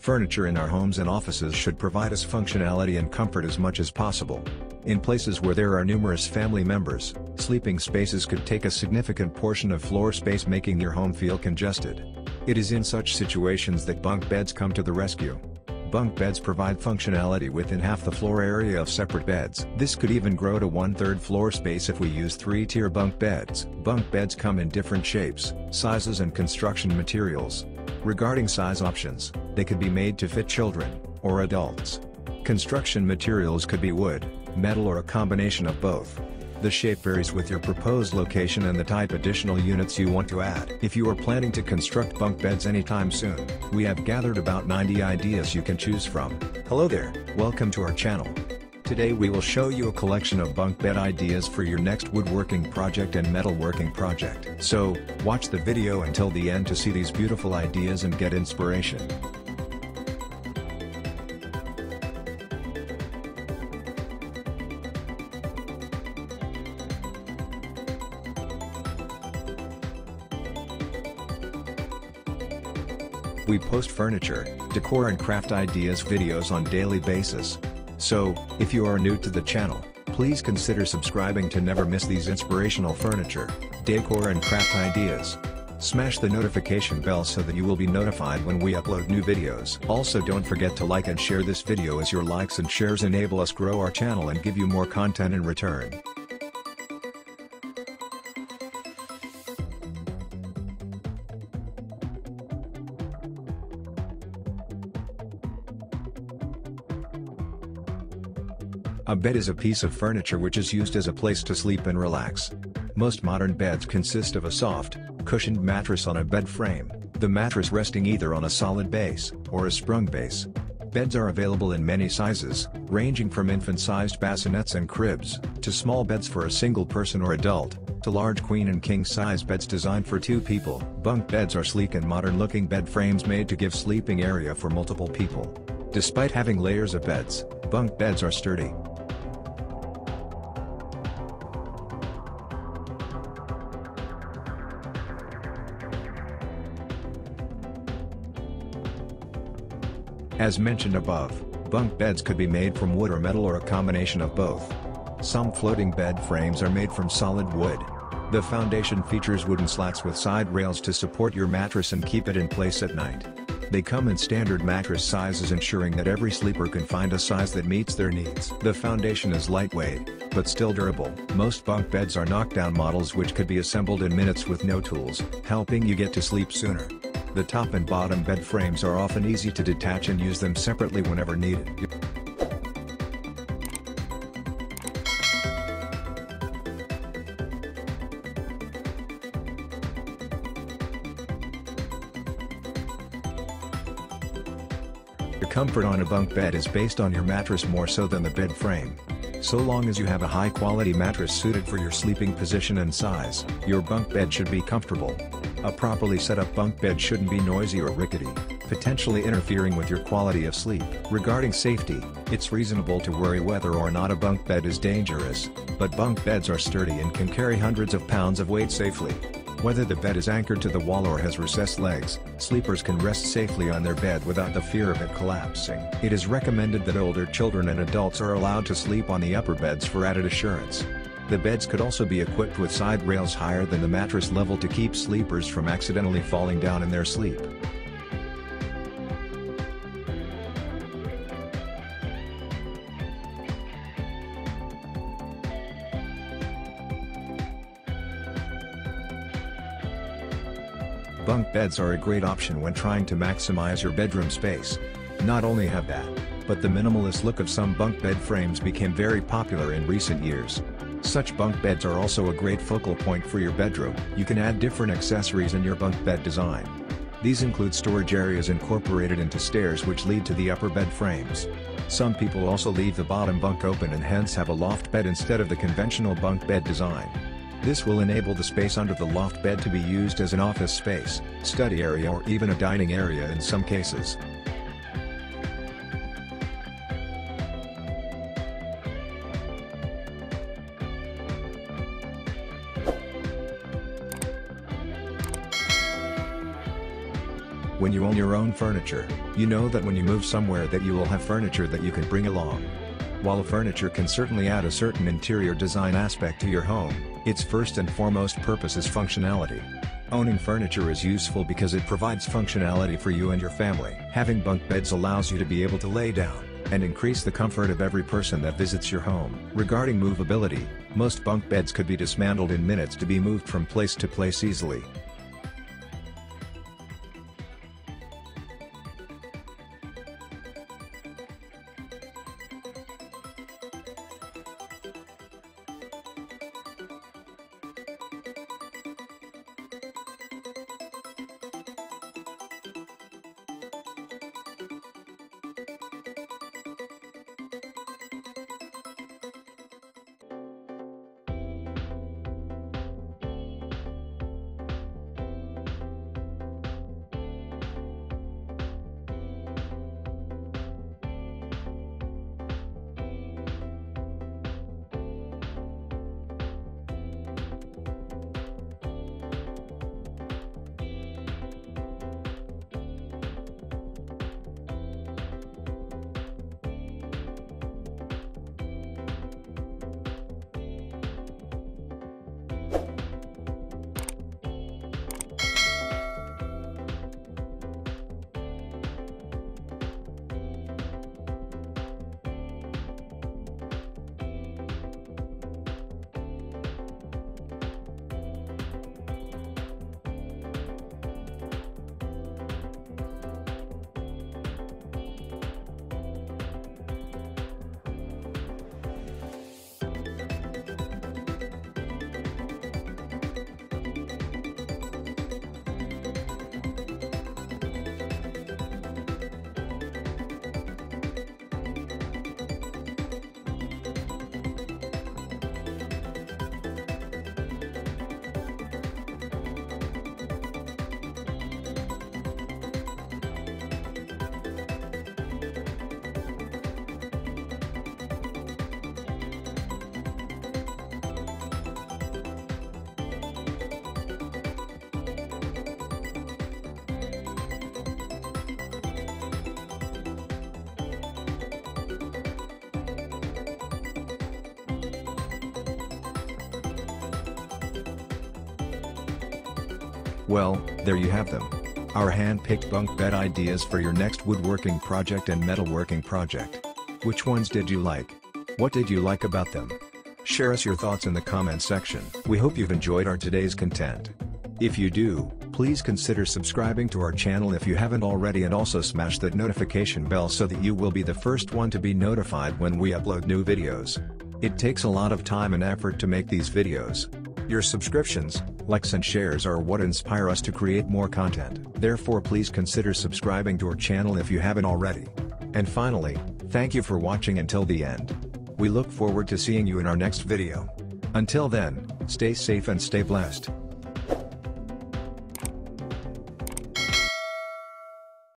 Furniture in our homes and offices should provide us functionality and comfort as much as possible. In places where there are numerous family members, sleeping spaces could take a significant portion of floor space making your home feel congested. It is in such situations that bunk beds come to the rescue. Bunk beds provide functionality within half the floor area of separate beds. This could even grow to one-third floor space if we use three-tier bunk beds. Bunk beds come in different shapes, sizes and construction materials. Regarding size options, they could be made to fit children, or adults. Construction materials could be wood, metal or a combination of both. The shape varies with your proposed location and the type additional units you want to add. If you are planning to construct bunk beds anytime soon, we have gathered about 90 ideas you can choose from. Hello there, welcome to our channel. Today we will show you a collection of bunk bed ideas for your next woodworking project and metalworking project. So, watch the video until the end to see these beautiful ideas and get inspiration. We post furniture, decor and craft ideas videos on daily basis. So, if you are new to the channel, please consider subscribing to never miss these inspirational furniture, decor and craft ideas. Smash the notification bell so that you will be notified when we upload new videos. Also don't forget to like and share this video as your likes and shares enable us grow our channel and give you more content in return. Bed is a piece of furniture which is used as a place to sleep and relax. Most modern beds consist of a soft, cushioned mattress on a bed frame, the mattress resting either on a solid base, or a sprung base. Beds are available in many sizes, ranging from infant-sized bassinets and cribs, to small beds for a single person or adult, to large queen and king-size beds designed for two people. Bunk beds are sleek and modern-looking bed frames made to give sleeping area for multiple people. Despite having layers of beds, bunk beds are sturdy, As mentioned above, bunk beds could be made from wood or metal or a combination of both. Some floating bed frames are made from solid wood. The foundation features wooden slats with side rails to support your mattress and keep it in place at night. They come in standard mattress sizes ensuring that every sleeper can find a size that meets their needs. The foundation is lightweight, but still durable. Most bunk beds are knockdown models which could be assembled in minutes with no tools, helping you get to sleep sooner. The top and bottom bed frames are often easy to detach and use them separately whenever needed. Your comfort on a bunk bed is based on your mattress more so than the bed frame. So long as you have a high-quality mattress suited for your sleeping position and size, your bunk bed should be comfortable. A properly set up bunk bed shouldn't be noisy or rickety, potentially interfering with your quality of sleep. Regarding safety, it's reasonable to worry whether or not a bunk bed is dangerous, but bunk beds are sturdy and can carry hundreds of pounds of weight safely. Whether the bed is anchored to the wall or has recessed legs, sleepers can rest safely on their bed without the fear of it collapsing. It is recommended that older children and adults are allowed to sleep on the upper beds for added assurance. The beds could also be equipped with side rails higher than the mattress level to keep sleepers from accidentally falling down in their sleep. Bunk beds are a great option when trying to maximize your bedroom space. Not only have that, but the minimalist look of some bunk bed frames became very popular in recent years. Such bunk beds are also a great focal point for your bedroom. You can add different accessories in your bunk bed design. These include storage areas incorporated into stairs which lead to the upper bed frames. Some people also leave the bottom bunk open and hence have a loft bed instead of the conventional bunk bed design. This will enable the space under the loft bed to be used as an office space, study area or even a dining area in some cases. When you own your own furniture, you know that when you move somewhere that you will have furniture that you can bring along. While furniture can certainly add a certain interior design aspect to your home, its first and foremost purpose is functionality. Owning furniture is useful because it provides functionality for you and your family. Having bunk beds allows you to be able to lay down, and increase the comfort of every person that visits your home. Regarding movability, most bunk beds could be dismantled in minutes to be moved from place to place easily. Well, there you have them. Our hand-picked bunk bed ideas for your next woodworking project and metalworking project. Which ones did you like? What did you like about them? Share us your thoughts in the comments section. We hope you've enjoyed our today's content. If you do, please consider subscribing to our channel if you haven't already and also smash that notification bell so that you will be the first one to be notified when we upload new videos. It takes a lot of time and effort to make these videos. Your subscriptions, likes and shares are what inspire us to create more content. Therefore please consider subscribing to our channel if you haven't already. And finally, thank you for watching until the end. We look forward to seeing you in our next video. Until then, stay safe and stay blessed.